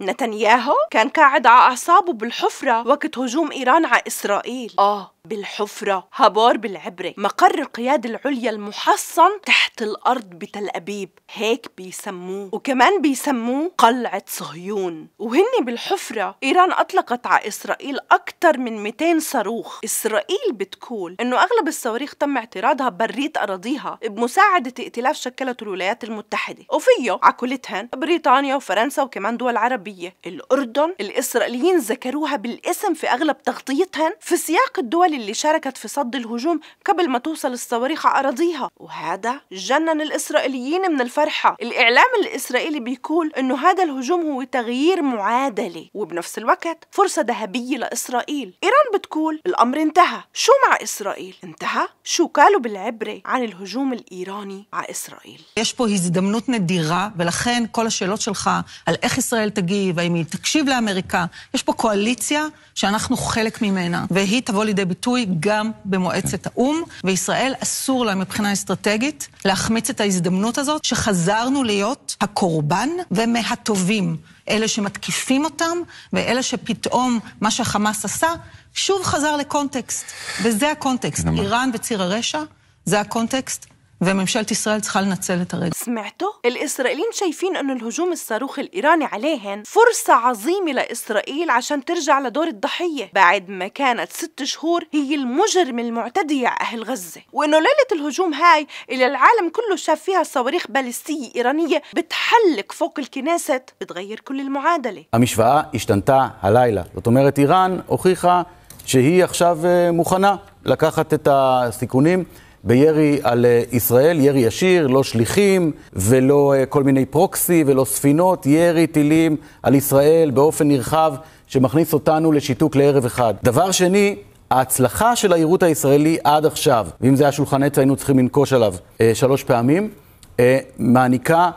نتنياهو كان قاعد على أعصابه بالحفرة وقت هجوم إيران على إسرائيل. آه. بالحفرة هابور بالعبرة مقر القيادة العليا المحصن تحت الأرض بتل أبيب هيك بيسموه. وكمان بيسموه قلعة صهيون. وهن بالحفرة إيران أطلقت على إسرائيل أكثر من 200 صاروخ. إسرائيل بتقول إنه أغلب الصواريخ تم اعتراضها بريت أراضيها بمساعدة ائتلاف شكلته الولايات المتحدة. وفيه عكولتهن بريطانيا وفرنسا وكمان دول عربية. الأردن الإسرائيليين ذكروها بالاسم في أغلب تغطيتهن في سياق الدول اللي شاركت في صد الهجوم قبل ما توصل الصواريخ على أراضيها وهذا جنن الإسرائيليين من الفرحة الإعلام الإسرائيلي بيقول إنه هذا الهجوم هو تغيير معادلة وبنفس الوقت فرصة ذهبية لإسرائيل إيران بتقول الأمر انتهى شو مع إسرائيل؟ انتهى؟ شو قالوا بالعبرة عن الهجوم الإيراني على إسرائيل יש פה הזדמנות נדירה, ולכן כל השאלות שלך על איך ישראל תגיב, האם היא תקשיב לאמריקה, יש פה קואליציה שאנחנו חלק ממנה, והיא תבוא לידי ביטוי גם במועצת האו"ם, וישראל אסור לה מבחינה אסטרטגית להחמיץ את ההזדמנות הזאת, שחזרנו להיות הקורבן ומהטובים. אלה שמתקיפים אותם, ואלה שפתאום מה שהחמאס עשה, שוב חזר לקונטקסט. וזה הקונטקסט. איראן וציר הרשע, זה הקונטקסט. וממשלת ישראל צריכה לנצל את הרגע. سمعتوا؟ الإسرائيليين شايفين إنه الهجوم الصاروخي الإيراني عليهن فرصة عظيمة لإسرائيل عشان ترجع لدور الضحية بعد ما كانت ست شهور هي المجرم المعتدي على أهل غزة وإنه ليلة الهجوم هاي اللي العالم كله شاف فيها صواريخ باليستية إيرانية بتحلق فوق الكنيسة بتغير كل المعادلة המשוואה השתנתה הלילה. זאת אומרת, איראן הוכיחה שהיא עכשיו אה, מוכנה לקחת את הסיכונים בירי על אה, ישראל, ירי ישיר, לא שליחים ולא אה, כל מיני פרוקסי ולא ספינות, ירי טילים על ישראל באופן נרחב שמכניס אותנו לשיתוק לערב אחד. דבר שני, ההצלחה של היירוט הישראלי עד עכשיו, ואם זה היה שולחן עץ היינו צריכים לנקוש עליו אה, שלוש פעמים, אה, מעניקה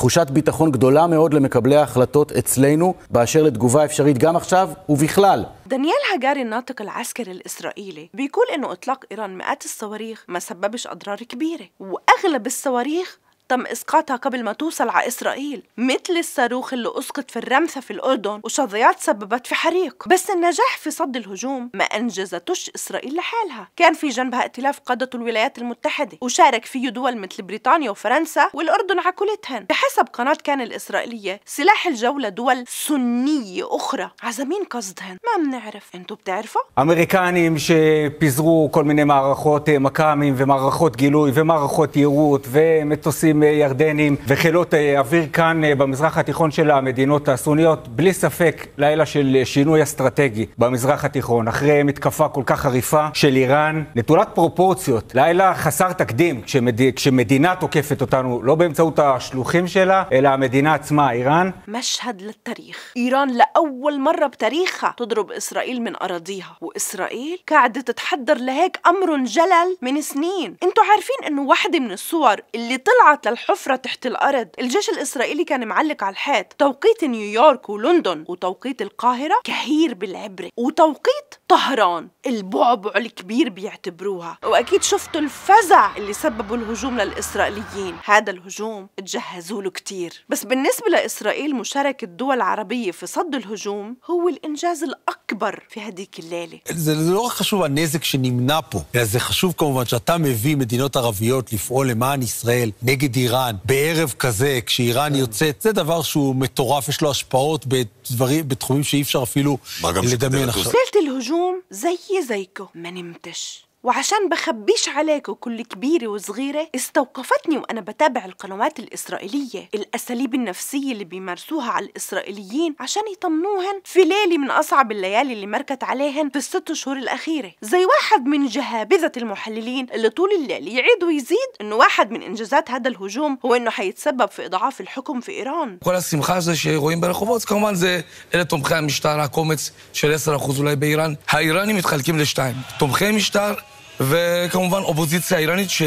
תחושת ביטחון גדולה מאוד למקבלי ההחלטות אצלנו באשר לתגובה אפשרית גם עכשיו ובכלל. دانيال هاجاري الناطق العسكري الإسرائيلي بيقول إنه إطلاق إيران مئات الصواريخ ما سببش أضرار كبيرة وأغلب الصواريخ تم إسقاطها قبل ما توصل على إسرائيل مثل الصاروخ اللي أسقط في الرمثة في الأردن وشظيات سببت في حريق بس النجاح في صد الهجوم ما أنجزتش إسرائيل لحالها كان في جنبها ائتلاف قادة الولايات المتحدة وشارك فيه دول مثل بريطانيا وفرنسا والأردن عكولتهن بحسب قناة كان الإسرائيلية سلاح الجو لدول سنية أخرى على مين قصدهن ما بنعرف انتوا بتعرفوا אמריקנים שפיזרו כל מיני מערכות אה, מכ"מים ומערכות גילוי ומערכות יירוט ומטוסים אה, ירדנים וחילות אה, אוויר כאן אה, במזרח התיכון של המדינות הסוניות, בלי ספק לילה של אה, שינוי אסטרטגי במזרח התיכון, אחרי מתקפה כל כך חריפה של איראן, נטולת פרופורציות, לילה חסר תקדים כשמד... כשמדינה תוקפת אותנו, לא באמצעות השלוחים שלה, אלא המדינה עצמה, איראן. مشهد للتاريخ إيران لأول مرة بتاريخها تضرب إسرائيل من أراضيها وإسرائيل قاعدة تتحضر لهيك أمر جلل من سنين انتوا عارفين إنه واحدة من الصور اللي طلعت للحفرة تحت الأرض الجيش الإسرائيلي كان معلق على الحيط توقيت نيويورك ولندن وتوقيت القاهرة كهير بالعبرة وتوقيت طهران البعبع الكبير بيعتبروها وأكيد شفتوا الفزع اللي سببوا الهجوم للإسرائيليين هذا الهجوم تجهزوا له كتير بس بالنسبة لإسرائيل مشاركة دول عربية في صد الهجوم هو الإنجاز الأكبر في هديك الليلة זה, זה לא רק חשוב הנזק שנמנע פה, אלא זה חשוב כמובן שאתה מביא מדינות ערביות לפעול למען ישראל נגד נגד איראן בערב כזה, כשאיראן יוצאת, זה דבר שהוא מטורף, יש לו השפעות בדברים, בתחומים שאי אפשר אפילו לדמיין עכשיו. בלתי להוג'ום, זיי זייקו, מנימתש. وعشان بخبيش عليكم كل كبيرة وصغيرة استوقفتني وأنا بتابع القنوات الإسرائيلية الأساليب النفسية اللي بيمارسوها على الإسرائيليين عشان يطمنوهن في ليلة من أصعب الليالي اللي مركت عليهن في الست شهور الأخيرة زي واحد من جهابذة المحللين اللي طول الليل يعيد ويزيد إنه واحد من إنجازات هذا الهجوم هو إنه حيتسبب في إضعاف الحكم في إيران כל השמחה הזו שרואים ברחובות, כמובן זה, אלה תומכי המשטר, הקומץ של 10% אולי באיראן. האיראנים מתחלקים לשתיים, תומכי משטר וכמובן אופוזיציה איראנית ש...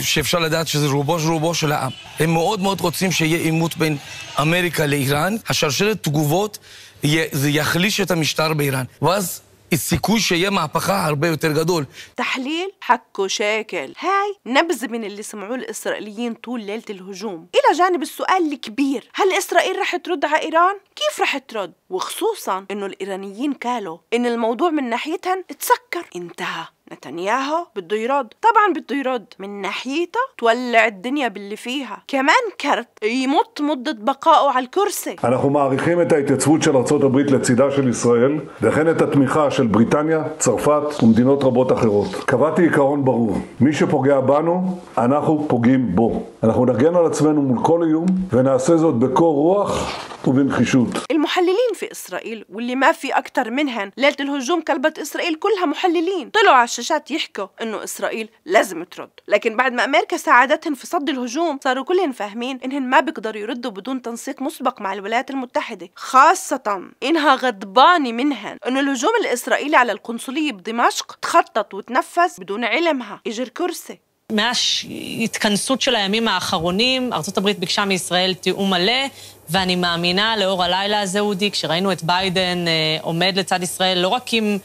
שאפשר לדעת שזה רובו של רובו של העם. הם מאוד מאוד רוצים שיהיה עימות בין אמריקה לאיראן, השרשרת תגובות, יה- זה יחליש את המשטר באיראן. ואז סיכוי שיהיה מהפכה הרבה יותר גדול. تحليل حكوا شاكل هاي نبذة من اللي سمعوه الإسرائيليين طول ليلة الهجوم إلى جانب السؤال الكبير هل إسرائيل رح ترد على إيران؟ كيف رح ترد؟ وخصوصا إنه الإيرانيين قالوا إن الموضوع من ناحيتهم تسكر انتهى نتنياهو بده يرد طبعا بده يرد من ناحيته تولع الدنيا باللي فيها كمان كرت يمط مدة بقائه على الكرسي אנחנו מעריכים את ההתייצבות של ארצות הברית לצידה של ישראל, וכן את התמיכה של בריטניה, צרפת ומדינות רבות אחרות. קבעתי עיקרון ברור, מי שפוגע בנו, אנחנו פוגעים בו. אנחנו נגן על עצמנו מול כל איום, ונעשה זאת בקור רוח ובנחישות. المحللين في إسرائيل واللي ما في أكتر منهن ليلة الهجوم كلبت إسرائيل كلها محللين طلعوا على الشاشات يحكوا إنه إسرائيل لازم ترد لكن بعد ما أمريكا ساعدتهم في صد الهجوم صاروا كلهم فاهمين إنهن ما بيقدروا يردوا بدون تنسيق مسبق مع الولايات المتحدة خاصة إنها غضبانة منهن إنه الهجوم الإسرائيلي على القنصلية بدمشق تخطط وتنفذ بدون علمها إجر كرسي מההתכנסות של הימים האחרונים, ארה"ב ביקשה מישראל תיאום מלא, ואני מאמינה לאור הלילה הזה, אודי, כשראינו את ביידן אה, עומד לצד ישראל, לא רק עם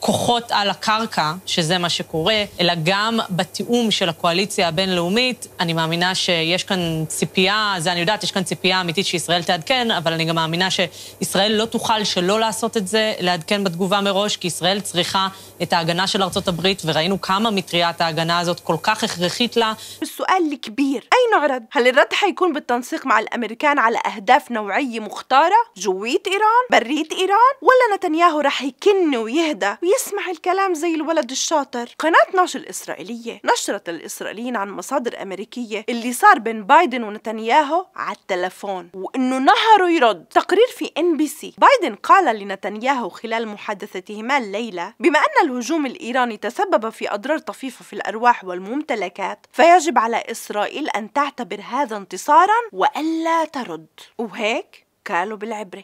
כוחות על הקרקע, שזה מה שקורה, אלא גם בתיאום של הקואליציה הבינלאומית, אני מאמינה שיש כאן ציפייה, זה אני יודעת, יש כאן ציפייה אמיתית שישראל תעדכן, אבל אני גם מאמינה שישראל לא תוכל שלא לעשות את זה, לעדכן בתגובה מראש, כי ישראל צריכה את ההגנה של ארה"ב, וראינו כמה מטריית ההגנה הזאת כל כך הכרחית לה. السؤال الكبير أين عرض؟ هل الرد حيكون بالتنسيق مع الأمريكان على أهداف نوعية مختارة جوية إيران؟ برية إيران؟ ولا نتنياهو رح يكن ويهدى ويسمع الكلام زي الولد الشاطر؟ قناة ناش الإسرائيلية؟ نشرت الإسرائيليين عن مصادر أمريكية اللي صار بين بايدن ونتنياهو على التلفون وإنه نهره يرد. تقرير في NBC. بايدن قال لنتنياهو خلال محادثتهما الليلة بما أن الهجوم الإيراني تسبب في أضرار طفيفة في الأرواح والممتلكات فيجب على إسرائيل أن تعتبر هذا انتصارا وألا ترد. وهيك قالوا بالعبرة.